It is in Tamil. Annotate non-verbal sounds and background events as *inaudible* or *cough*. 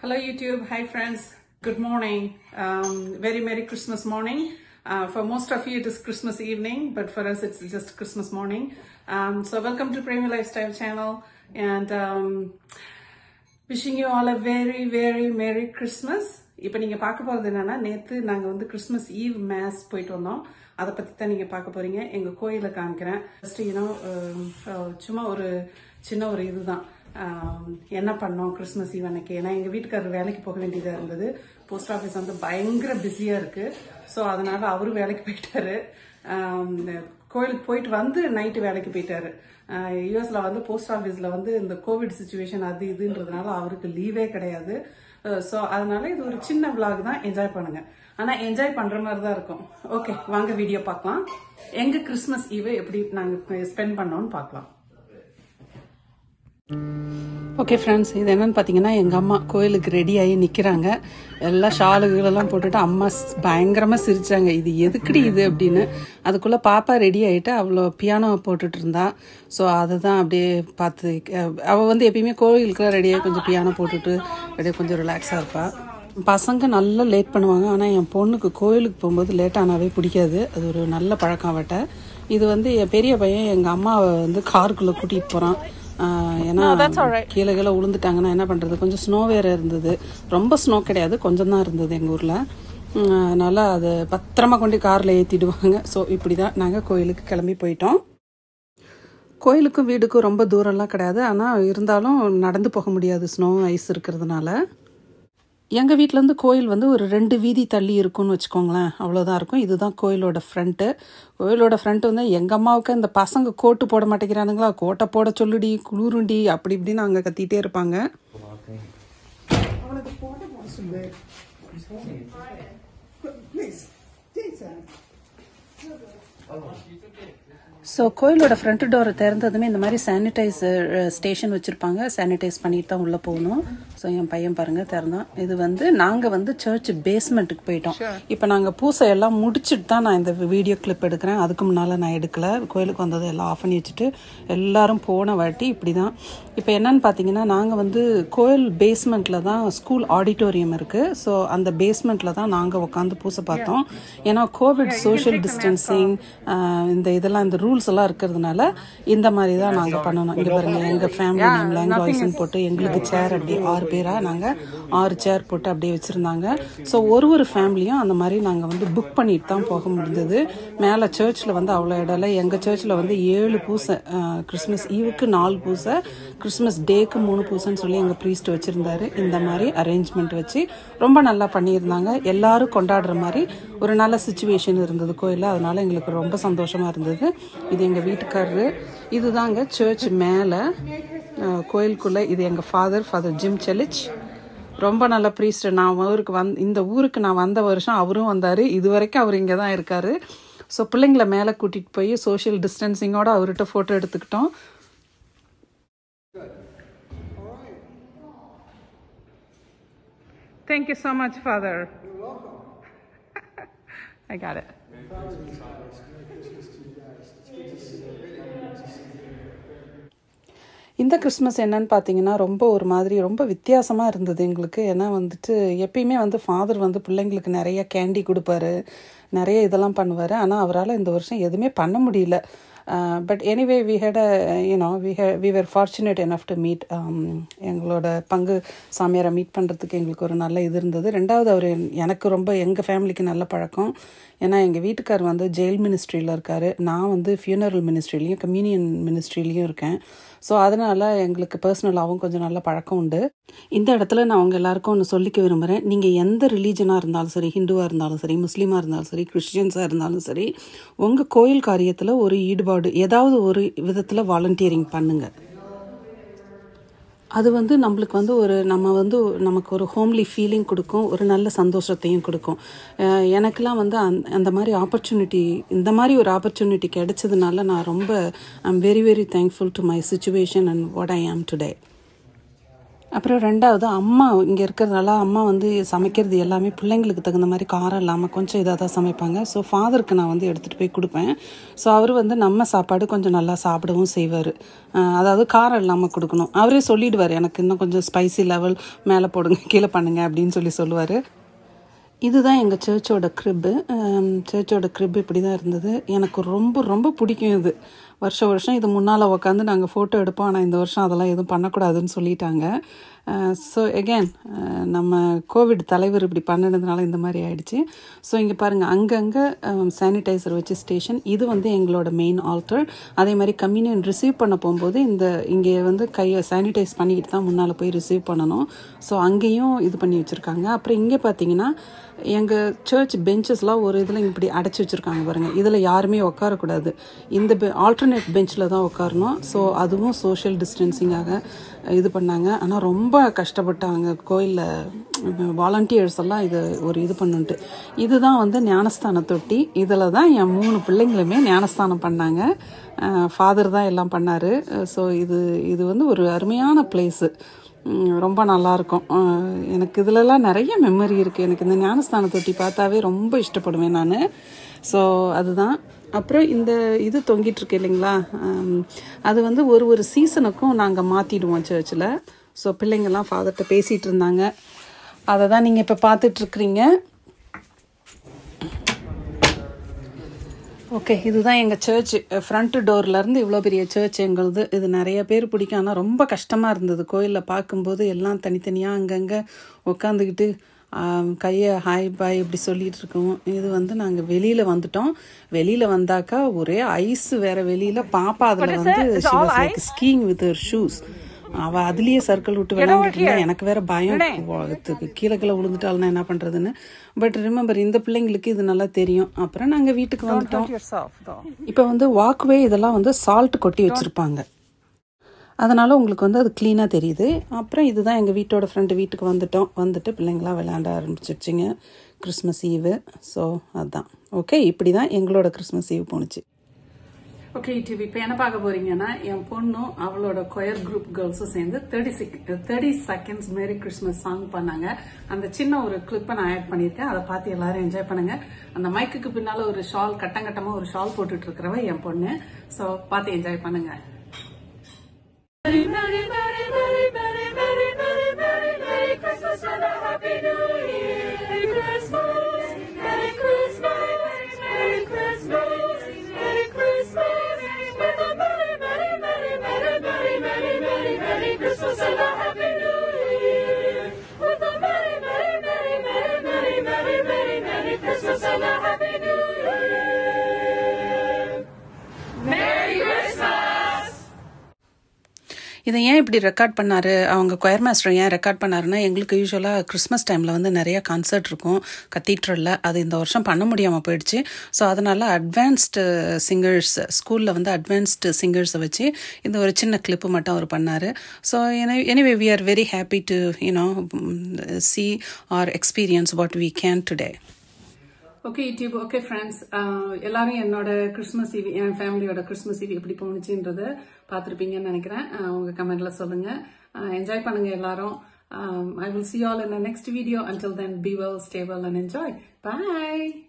Hello, YouTube. Hi, friends. Good morning. Um, very Merry Christmas morning. Uh, for most of you, it is Christmas evening, but for us, it's just Christmas morning. Um, so, welcome to Premium Lifestyle channel and um, wishing you all a very, very Merry Christmas. இப்போ நீங்கள் பார்க்க போகிறது என்னென்னா நேற்று நாங்கள் வந்து கிறிஸ்மஸ் ஈவ் மேஸ் போயிட்டு வந்தோம் அதை பற்றி தான் நீங்கள் பார்க்க போகிறீங்க எங்கள் கோயிலை காமிக்கிறேன் ஃபஸ்ட்டு இன்னும் சும்மா ஒரு சின்ன ஒரு இதுதான் ஆம், என்ன பண்ணோம் கிறிஸ்மஸ் ஈவ் அன்னைக்கு? ஏன்னா எங்கள் வீட்டுக்காரர் வேலைக்கு போக வேண்டியதாக இருந்தது. போஸ்ட் ஆஃபீஸ் வந்து பயங்கர பிஸியாக இருக்கு. ஸோ அதனால அவரும் வேலைக்கு போயிட்டாரு. கோயிலுக்கு போயிட்டு வந்து நைட்டு வேலைக்கு போயிட்டாரு. யூஎஸ்ல வந்து போஸ்ட் ஆஃபீஸில் வந்து இந்த கோவிட் சுச்சுவேஷன் அது இதுன்றதுனால அவருக்கு லீவே கிடையாது. ஸோ அதனால இது ஒரு சின்ன விளாக் தான். என்ஜாய் பண்ணுங்க. ஆனா என்ஜாய் பண்ற மாதிரி தான் இருக்கும். ஓகே வாங்க வீடியோ பார்க்கலாம். எங்க கிறிஸ்மஸ் ஈவை எப்படி நாங்க ஸ்பெண்ட் பண்ணோம்னு பார்க்கலாம். ஓகே ஃப்ரெண்ட்ஸ் இது என்னன்னு பார்த்தீங்கன்னா எங்கள் அம்மா கோயிலுக்கு ரெடி ஆகி நிற்கிறாங்க எல்லா ஷாலுகளெல்லாம் போட்டுட்டு அம்மா பயங்கரமாக சிரித்தாங்க இது எதுக்குடி இது அப்படின்னு. அதுக்குள்ளே பாப்பா ரெடி ஆகிட்டு அவ்வளோ பியானோ போட்டுட்டு இருந்தா. ஸோ அதை தான் அப்படியே பார்த்து அவள் வந்து எப்பயுமே கோயிலுக்குலாம் ரெடியாகி கொஞ்சம் பியானோ போட்டுட்டு அப்படியே கொஞ்சம் ரிலாக்ஸாக இருப்பாள் பசங்க நல்லா லேட் பண்ணுவாங்க. ஆனால் என் பொண்ணுக்கு கோயிலுக்கு போகும்போது லேட் ஆனாவே பிடிக்காது. அது ஒரு நல்ல பழக்கம் அவட்ட. இது வந்து என் பெரிய பையன் எங்கள் அம்மாவை வந்து காருக்குள்ளே கூட்டிகிட்டு போகிறான் ஏன்னா கீழே கீழே விழுந்துட்டாங்கன்னா என்ன பண்ணுறது கொஞ்சம் ஸ்னோ வேற இருந்தது. ரொம்ப ஸ்னோ கிடையாது. கொஞ்சம் தான் இருந்தது எங்கள் ஊரில். அதனால் அதை பத்திரமா கொண்டு காரில் ஏற்றிடுவாங்க ஸோ இப்படி தான் நாங்கள் கோயிலுக்கு கிளம்பி போயிட்டோம். கோயிலுக்கும் வீடுக்கும் ரொம்ப தூரம்லாம் கிடையாது. ஆனால் இருந்தாலும் நடந்து போக முடியாது. ஸ்னோ ஐஸ் இருக்கிறதுனால. எங்கள் வீட்டிலேருந்து கோயில் வந்து ஒரு ரெண்டு வீதி தள்ளி இருக்கும்னு வச்சுக்கோங்களேன். அவ்வளோதான் இருக்கும். இதுதான் கோயிலோட ஃப்ரண்ட்டு கோயிலோட ஃப்ரண்ட் வந்து எங்கள் அம்மாவுக்கு இந்த பசங்க கோட்டு போட மாட்டேங்கிறானுங்களா? கோட்டை போட சொல்லுடி குளிருண்டி அப்படி இப்படின்னு அங்கே கத்திட்டே இருப்பாங்க. ஸோ கோயிலோட ஃப்ரண்ட் டோரை திறந்ததுமே இந்த மாதிரி சானிடைசர் ஸ்டேஷன் வச்சுருப்பாங்க. சானிடைஸ் பண்ணிட்டு தான் உள்ளே போகணும். ஸோ என் பையன் பாருங்க திறந்தான். இது வந்து நாங்கள் வந்து சர்ச் பேஸ்மெண்ட்டுக்கு போயிட்டோம். இப்போ நாங்கள் பூசை எல்லாம் முடிச்சுட்டு தான் நான் இந்த வீடியோ கிளிப் எடுக்கிறேன். அதுக்கு முன்னால் நான் எடுக்கல. கோயிலுக்கு வந்ததை எல்லாம் ஆஃப் பண்ணி வச்சுட்டு எல்லாரும் போன வாட்டி இப்படி தான் இப்போ என்னன்னு பார்த்தீங்கன்னா நாங்கள் வந்து கோயில் பேஸ்மெண்ட்டில் தான் ஸ்கூல் ஆடிட்டோரியம் இருக்குது ஸோ அந்த பேஸ்மெண்ட்டில் தான் நாங்கள் உட்காந்து பூசை பார்த்தோம். ஏன்னா கோவிட் சோஷியல் டிஸ்டன்சிங் இந்த இதெல்லாம் இந்த ரூல்ஸ் எல்லாம் இருக்கிறதுனால இந்த மாதிரி தான் நாங்கள் பண்ணணும். இங்கே பாருங்க எங்கள் ஃபேமிலி நேம் லாங்குவேஜ்னு போட்டு எங்களுக்கு சேர் அப்படி ஆறு பேராக நாங்கள் ஆறு சேர் போட்டு அப்படியே வச்சுருந்தாங்க. ஸோ ஒரு ஒரு ஃபேமிலியும் அந்த மாதிரி நாங்கள் வந்து புக் பண்ணிட்டு தான் போக முடிஞ்சது. மேலே சர்ச்சில் வந்து அவ்வளோ இடம் இல்லை. எங்கள் சர்ச்சில் வந்து ஏழு பூசை கிறிஸ்மஸ் ஈவுக்கு நாலு பூசை கிறிஸ்மஸ் டேக்கு மூணு பூசைன்னு சொல்லி எங்கள் ப்ரீஸ்ட் வச்சுருந்தாரு. இந்த மாதிரி அரேஞ்ச்மெண்ட் வச்சு ரொம்ப நல்லா பண்ணியிருந்தாங்க. எல்லாரும் கொண்டாடுற மாதிரி ஒரு நல்ல சுச்சுவேஷன் இருந்தது கோயிலில். அதனால எங்களுக்கு ரொம்ப சந்தோஷமாக இருந்தது. இது எங்கள் வீட்டுக்காரரு. இதுதாங்க சர்ச் மேலே கோயிலுக்குள்ளே. இது எங்கள் ஃபாதர் ஃபாதர் ஜிம் செலிச் ரொம்ப நல்ல ப்ரீஸ்ட் நான் ஊருக்கு வந் இந்த ஊருக்கு நான் வந்த வருஷம் அவரும் வந்தார். இது வரைக்கும் அவர் இங்கே தான் இருக்கார். ஸோ பிள்ளைங்கள மேலே கூட்டிகிட்டு போய் சோஷியல் டிஸ்டன்சிங்கோட அவர்கிட்ட ஃபோட்டோ எடுத்துக்கிட்டோம். Thank you so much, Father. You're welcome. *laughs* I got it. இந்த கிறிஸ்மஸ் என்னன்னு பார்த்தீங்கன்னா ரொம்ப ஒரு மாதிரி ரொம்ப வித்தியாசமாக இருந்தது எங்களுக்கு. ஏன்னா வந்துட்டு எப்பயுமே வந்து ஃபாதர் வந்து பிள்ளைங்களுக்கு நிறைய கேண்டி கொடுப்பாரு நிறைய இதெல்லாம் பண்ணுவார். ஆனால் அவரால் இந்த வருஷம் எதுவுமே பண்ண முடியல. But anyway we had you know we hey we were fortunate enough to meet எங்களோட பங்கு சாமியாரை மீட் பண்ணுறதுக்கு எங்களுக்கு ஒரு நல்ல இது இருந்தது. ரெண்டாவது அவர் எனக்கு ரொம்ப எங்கள் ஃபேமிலிக்கு நல்ல பழக்கம். ஏன்னா எங்கள் வீட்டுக்கார் வந்து ஜெயில் மினிஸ்ட்ரியில் இருக்கார். நான் வந்து ஃபியூனரல் மினிஸ்ட்ரிலையும் கம்யூனியன் மினிஸ்ட்ரிலையும் இருக்கேன். ஸோ அதனால் எங்களுக்கு பர்சனலாகவும் கொஞ்சம் நல்ல பழக்கம் உண்டு. இந்த இடத்துல நான் அவங்க எல்லாருக்கும் ஒன்று சொல்லிக்க விரும்புகிறேன் நீங்கள் எந்த ரிலீஜனாக இருந்தாலும் சரி ஹிந்துவாக இருந்தாலும் சரி முஸ்லீமாக இருந்தாலும் சரி கிறிஸ்டியன்ஸாக இருந்தாலும் சரி உங்கள் கோயில் காரியத்தில் ஒரு ஈடுபாடு ஏதாவது ஒரு விதத்தில் வாலண்டியரிங் பண்ணுங்கள் அது வந்து நம்மளுக்கு வந்து ஒரு நம்ம வந்து நமக்கு ஒரு ஹோம்லி ஃபீலிங் கொடுக்கும் ஒரு நல்ல சந்தோஷத்தையும் கொடுக்கும். எனக்கெலாம் எனக்கெல்லாம் வந்து அந் அந்த மாதிரி ஆப்பர்ச்சுனிட்டி இந்த மாதிரி ஒரு ஆப்பர்ச்சுனிட்டி கிடைச்சதுனால நான் ரொம்ப I'm very very thankful to my situation and what I am today அப்புறம் ரெண்டாவது அம்மா இங்கே இருக்கிறதுனால அம்மா வந்து சமைக்கிறது எல்லாமே பிள்ளைங்களுக்கு தகுந்த மாதிரி காரம் இல்லாமல் கொஞ்சம் இதாக தான் சமைப்பாங்க. ஸோ ஃபாதருக்கு நான் வந்து எடுத்துகிட்டு போய் கொடுப்பேன். ஸோ அவர் வந்து நம்ம சாப்பாடு கொஞ்சம் நல்லா சாப்பிடவும் செய்வார். அதாவது காரம் இல்லாமல் கொடுக்கணும். அவரே சொல்லிடுவார் எனக்கு இன்னும் கொஞ்சம் ஸ்பைசி லெவல் மேலே போடுங்க கீழே பண்ணுங்க அப்படின்னு சொல்லி சொல்லுவார். இதுதான் எங்கள் சர்ச்சோட க்ரிப்பு சர்ச்சோட க்ரிப் இப்படி தான் இருந்தது. எனக்கு ரொம்ப ரொம்ப பிடிக்கும் இது. வருஷம் வருஷம் இது முன்னால் உக்காந்து நாங்கள் ஃபோட்டோ எடுப்போம். ஆனால் இந்த வருஷம் அதெல்லாம் எதுவும் பண்ணக்கூடாதுன்னு சொல்லிட்டாங்க. ஸோ எகேன் நம்ம கோவிட் தலைவர் இப்படி பண்ணினதுனால இந்த மாதிரி ஆயிடுச்சு. ஸோ இங்கே பாருங்கள் அங்கங்கே சானிடைசர் வச்சு ஸ்டேஷன் இது வந்து எங்களோட மெயின் ஆல்டர் அதே மாதிரி கம்யூனியன் ரிசீவ் பண்ண போகும்போது இந்த இங்கே வந்து கையை சானிடைஸ் பண்ணிக்கிட்டு தான் முன்னால் போய் ரிசீவ் பண்ணணும். ஸோ அங்கேயும் இது பண்ணி வச்சுருக்காங்க. அப்புறம் இங்கே பார்த்தீங்கன்னா எங்கள் சர்ச் பெஞ்சஸ்லாம் ஒரு இதில் இப்படி அடைச்சி வச்சுருக்காங்க பாருங்கள் இதில் யாருமே உட்காரக்கூடாது. இந்த பெ ஆல்டர்னேட் பெஞ்சில் தான் உட்காரணும். ஸோ அதுவும் சோஷியல் டிஸ்டன்சிங்காக இது பண்ணாங்க. ஆனால் ரொம்ப கஷ்டப்பட்டாங்க. கோயிலில் வாலண்டியர்ஸ் எல்லாம் இது ஒரு இது பண்ணுன்ட்டு. இதுதான் வந்து ஞானஸ்தான தொட்டி. இதில் தான் என் மூணு பிள்ளைங்களுமே ஞானஸ்தானம் பண்ணாங்க. ஃபாதர் தான் எல்லாம் பண்ணார். ஸோ இது இது வந்து ஒரு அருமையான பிளேஸு ரொம்ப நல்லாயிருக்கும் எனக்கு இதிலலாம் நிறைய மெமரி இருக்குது எனக்கு இந்த ஞானஸ்தான தொட்டி பார்த்தாவே ரொம்ப இஷ்டப்படுவேன் நான். ஸோ அதுதான். அப்புறம் இந்த இது தொங்கிட்டு இருக்கு இல்லைங்களா? அது வந்து ஒரு ஒரு சீசனுக்கும் நாங்கள் மாற்றிடுவோம் சர்ச்சில் ஸோ பிள்ளைங்கள்லாம் ஃபாதர்கிட்ட பேசிகிட்டு இருந்தாங்க. அதை தான் நீங்கள் இப்போ பார்த்துட்ருக்குறீங்க ஓகே இதுதான் எங்கள் சர்ச் ஃப்ரண்ட் டோர்லேருந்து இவ்வளோ பெரிய சர்ச் எங்களுது. இது நிறைய பேர் பிடிக்கும். ஆனால் ரொம்ப கஷ்டமாக இருந்தது. கோயிலில் பார்க்கும்போது எல்லாம் தனித்தனியாக அங்கங்கே உட்காந்துக்கிட்டு கையை ஹாய் பாய் இப்படி சொல்லிட்டு இருக்கோம் இது வந்து நாங்கள் வெளியில் வந்துட்டோம். வெளியில் வந்தாக்கா ஒரே ஐஸ் வேற வெளியில். பாப்பா அதில் வந்து ஸ்கீயிங் வித் ஷூஸ் அவ அதுலயே சர்க்கிள் விட்டு விளையாண்டுட்டு எனக்கு வேற பயம். கீழே கீழே விழுந்துட்டாள்னா என்ன பண்றதுன்னு. பட் ரிமெம்பர் இந்த பிள்ளைங்களுக்கு இது நல்லா தெரியும். அப்புறம் நாங்க வீட்டுக்கு வந்துட்டோம். இப்ப வந்து வாக்வே இதெல்லாம் வந்து சால்ட் கொட்டி வச்சிருப்பாங்க. அதனால உங்களுக்கு வந்து அது க்ளீனாக தெரியுது. அப்புறம் இதுதான் எங்கள் வீட்டோட ஃப்ரெண்டு வீட்டுக்கு வந்துட்டோம். வந்துட்டு பிள்ளைங்களாம் விளையாட ஆரம்பிச்சிருச்சிங்க. கிறிஸ்மஸ் ஈவு ஸோ அதுதான் ஓகே இப்படி தான் எங்களோட கிறிஸ்மஸ் ஈவ் போணுச்சு. ஓகே டிவி இப்போ என்ன பார்க்க போறீங்கன்னா என் பொண்ணும் அவளோட கொயர் குரூப் கேர்ள்ஸும் சேர்ந்து thirty sec thirty seconds merry Christmas song பண்ணாங்க. அந்த சின்ன ஒரு கிளிப்பை நான் ஆட் பண்ணியிருக்கேன். அதை பார்த்து எல்லாரும் என்ஜாய் பண்ணுங்க. அந்த மைக்குக்கு பின்னால ஒரு ஷால் கட்டங்கட்டமா ஒரு ஷால் போட்டுட்டு இருக்கிறவ என் பொண்ணு. ஸோ பார்த்து என்ஜாய் பண்ணுங்க. இதை ஏன் இப்படி ரெக்கார்ட் பண்ணாரு? அவங்க கொயர் மாஸ்டர் ஏன் ரெக்கார்ட் பண்ணாருன்னா எங்களுக்கு யூஸ்வலாக கிறிஸ்மஸ் டைமில் வந்து நிறைய கான்சர்ட் இருக்கும். கத்தீட்ரலில். அது இந்த வருஷம் பண்ண முடியாமல் போயிடுச்சு. ஸோ அதனால் அட்வான்ஸ்டு சிங்கர்ஸ் ஸ்கூலில் வந்து அட்வான்ஸ்டு சிங்கர்ஸை வச்சு இந்த ஒரு சின்ன கிளிப்பு மட்டும் அவர் பண்ணார். So anyway we are very happy to you know see our experience what we can today okay YouTube okay friends எல்லாரும் என்னோட கிறிஸ்மஸ் ஈவி என் ஃபேமிலியோட கிறிஸ்மஸ் ஈவி எப்படி போணுச்சுன்றத பார்த்துருப்பீங்கன்னு நினைக்கிறேன். உங்கள் உங்க கமெண்ட்ல சொல்லுங்க. Uh, என்ஜாய் பண்ணுங்க எல்லாரும். I will see all in next video until then be well stay well and enjoy bye